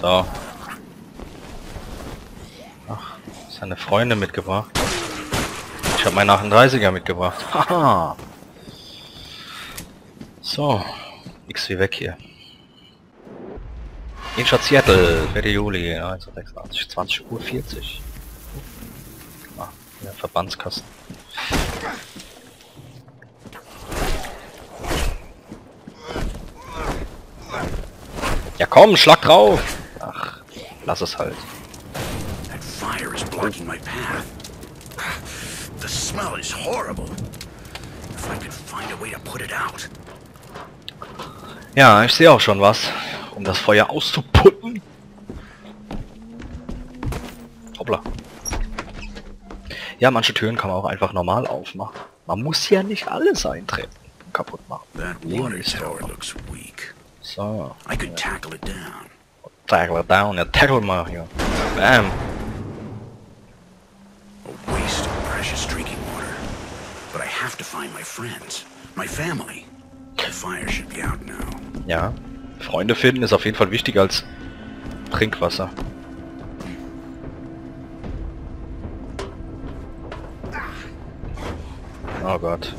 So. Ach, seine Freunde mitgebracht. Ich habe meinen 38er mitgebracht. So. X wie weg hier. In Seattle, 4. Juli 1986, 20 Uhr 40. Ah, Verbandskasten. Ja komm, schlag drauf! Ach, lass es halt. That fire is blocking my path. The smell is horrible. If I could find a way to put it out. Ja, ich sehe auch schon was, um das Feuer auszuputten. Hoppla. Ja, manche Türen kann man auch einfach normal aufmachen. Man muss ja nicht alles eintreten und kaputt machen. That water tower looks weak. So, I could tackle it down. tackle it down, ja, tackle mal hier. Bam. A waste of precious drinking water. But I have to find my friends. My family. The fire should be out now. Ja, Freunde finden ist auf jeden Fall wichtiger als Trinkwasser. Oh Gott.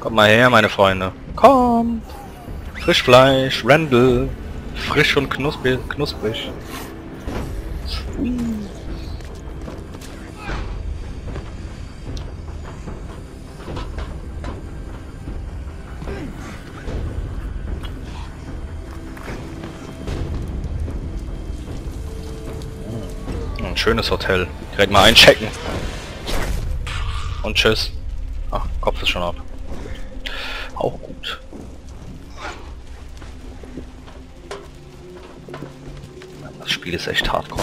Kommt mal her, meine Freunde. Kommt! Frischfleisch, Randall. Frisch und knusprig. knusprig. Hui. Ein schönes Hotel. Direkt mal einchecken. Und tschüss. Ach, Kopf ist schon ab. Auch gut. Das Spiel ist echt hardcore.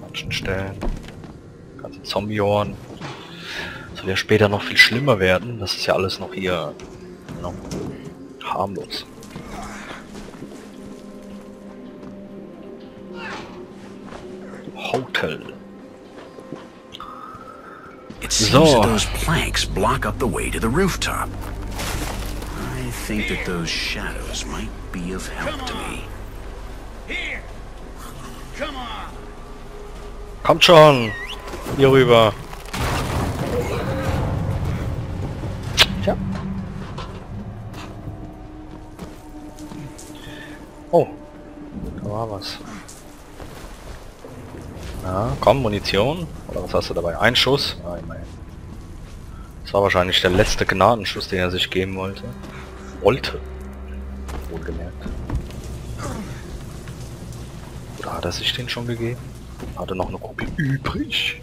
manchen Stellen. Ganze Zombie-Ohren. Soll ja später noch viel schlimmer werden. Das ist ja alles noch hier noch harmlos. Hotel. It seems So. those planks block up the way to the rooftop. I think that those shadows might be of help to me. Kommt schon! Hier rüber. Tja. Oh. Da war was. Ja, komm, Munition. Oder was hast du dabei? Ein Schuss? Ah, immerhin. Das war wahrscheinlich der letzte Gnadenschuss, den er sich geben wollte. Wollte. Wohlgemerkt. Hat er sich den schon gegeben? Hatte noch eine Kugel übrig.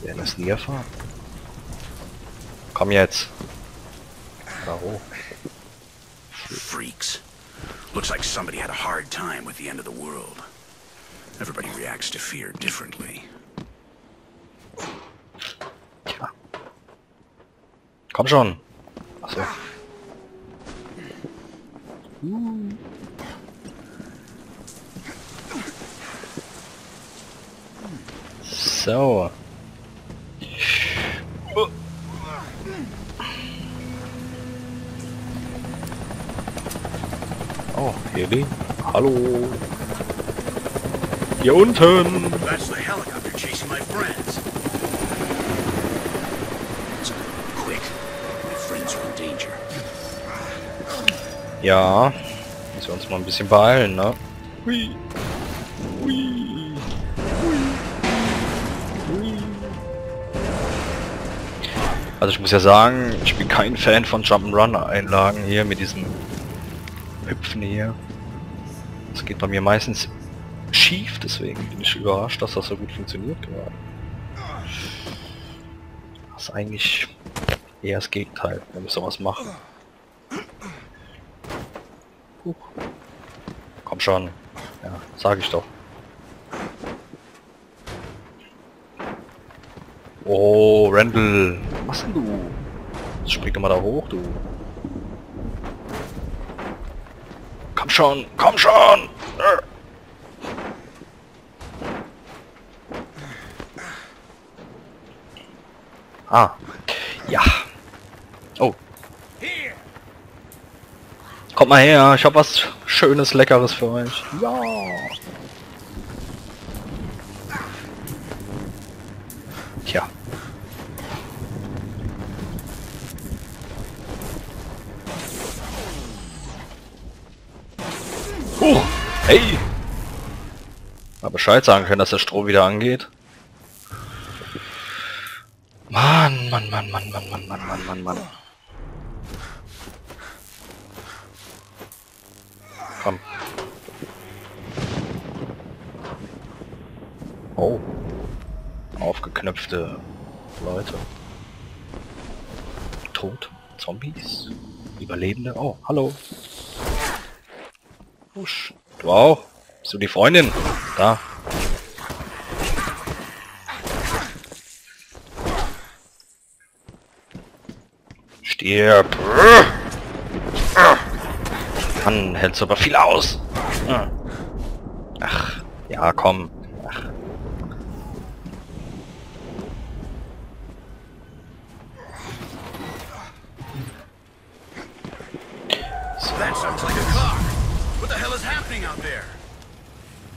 Wir werden es nie erfahren. Komm jetzt. Hoch. Freaks. Looks like somebody had a hard time with the end of the world. Everybody reacts to fear differently. Tja. Komm schon. Achso. So. Oh, Heli. Hallo. Hier unten. That's the helicopter chasing my friends. So, quick. My friends are in danger. Ja, müssen wir uns mal ein bisschen beeilen, ne? Hui. Hui. Also ich muss ja sagen, ich bin kein Fan von Jump'n'Run-Einlagen hier mit diesem Hüpfen hier. Das geht bei mir meistens schief, deswegen bin ich überrascht, dass das so gut funktioniert gerade. Das ist eigentlich eher das Gegenteil, wir sowas machen. Huch. Komm schon. Ja, sag ich doch. Oh, Randall. Was machst denn du? Spring doch mal da hoch, du. Komm schon, komm schon! Äh. Ah, ja. Oh! Kommt mal her, ich habe was Schönes, Leckeres für euch. Ja. Tja. Hey! Mal Bescheid sagen können, dass der Strom wieder angeht. Mann, Mann, Mann, Mann, Mann, Mann, Mann, Mann, Mann, Mann. Komm. Oh. Aufgeknöpfte Leute. Tot. Zombies. Überlebende. Oh, hallo. Husch. Du auch? Bist du die Freundin? Da. Stirb. Mann, hältst du aber viel aus. Ach, ja, komm.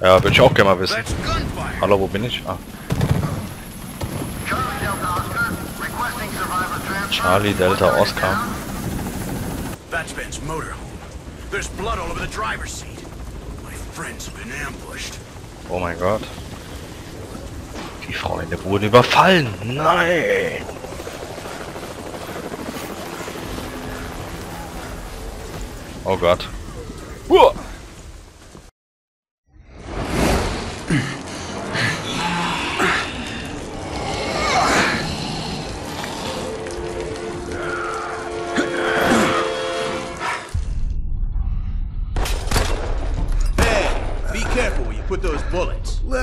Ja, würde ich auch gerne mal wissen. Hallo, wo bin ich? Ah, Charlie Delta Oscar. Charlie Delta. That's Ben's motorhome. There's blood all over the driver's seat. My friends have been ambushed. Oh mein Gott. Die Freunde wurden überfallen. Nein. Oh Gott. Uah.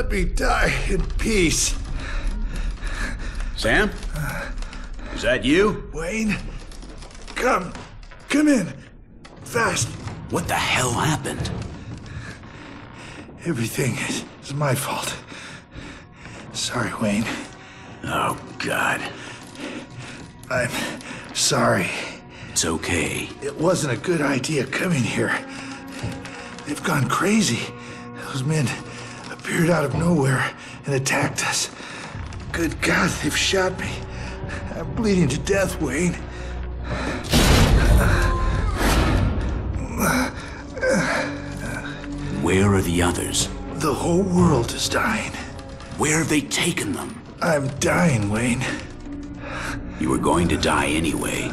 Let me die in peace. Sam? Is that you? Wayne, come. Come in. Fast. What the hell happened? Everything is, is my fault. Sorry, Wayne. Oh, God. I'm sorry. It's okay. It wasn't a good idea coming here. They've gone crazy. Those men appeared out of nowhere and attacked us. Good God, they've shot me. I'm bleeding to death, Wayne. Where are the others? The whole world is dying. Where have they taken them? I'm dying, Wayne. You were going to die anyway.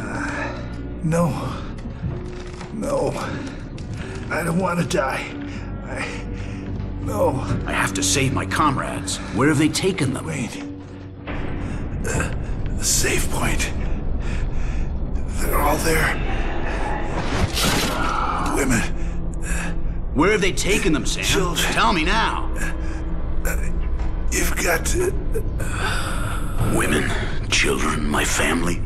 No. No. I don't want to die. I. No. I have to save my comrades. Where have they taken them? Wayne. The, the safe point. They're all there. Women. Where have they taken them, Sam? Children. Tell me now. You've got to. Women, children, my family.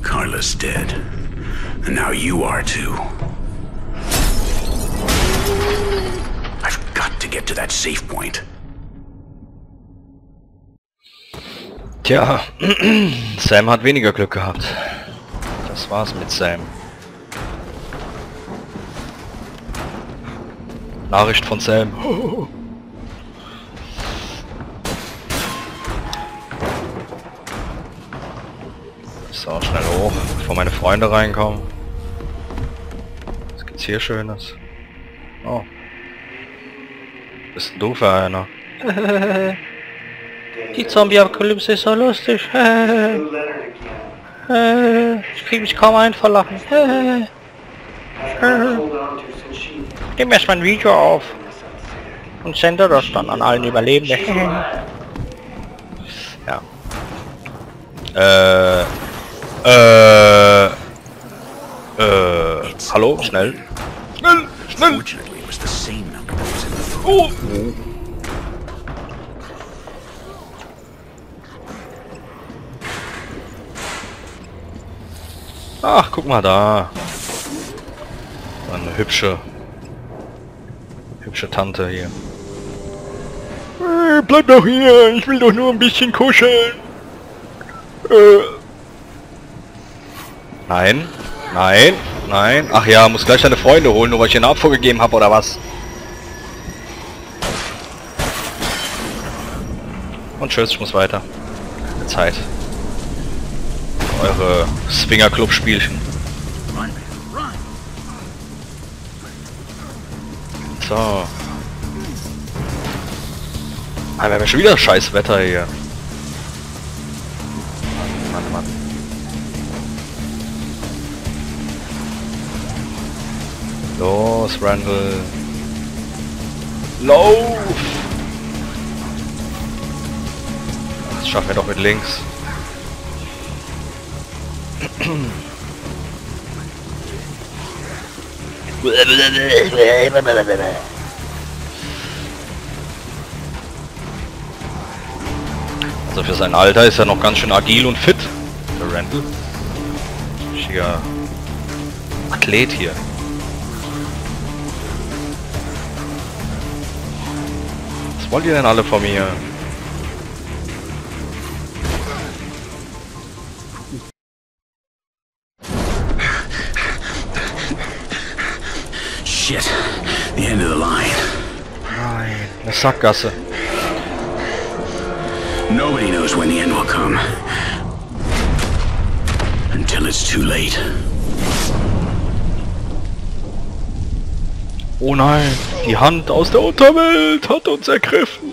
Carla's dead. And now you are too. Get to that safe point. Tja, Sam hat weniger Glück gehabt. Das war's mit Sam. Nachricht von Sam. So, schnell hoch, bevor meine Freunde reinkommen. Was gibt's hier Schönes? Oh. Bist du für einer? Die Zombie-Apokalypse ist so lustig. ich krieg mich kaum ein vor Lachen. Nimm erst mal ein Video auf und sende das dann an allen Überlebenden. ja. Äh. Äh. Äh. Hallo, schnell. Schnell, schnell. Oh. Ach, guck mal da. Eine hübsche, hübsche Tante hier. Äh, bleib doch hier, ich will doch nur ein bisschen kuscheln. Äh. Nein, nein, Nein. Ach ja, muss gleich deine Freunde holen, nur weil ich den Abfuhr gegeben habe oder was? Und tschüss, ich muss weiter. Zeit. Eure Swinger Club Spielchen. Run, run. So. Ah, wir haben ja schon wieder scheiß Wetter hier. Mann, Mann, Mann. Los, Randall. Lauf! Schaffen wir doch mit links. Also für sein Alter ist er noch ganz schön agil und fit, der Randall. Richtiger Athlet hier. Was wollt ihr denn alle von mir? Eine Sackgasse. Nobody knows when the end will come. Until it's too late. Oh nein, die Hand aus der Unterwelt hat uns ergriffen.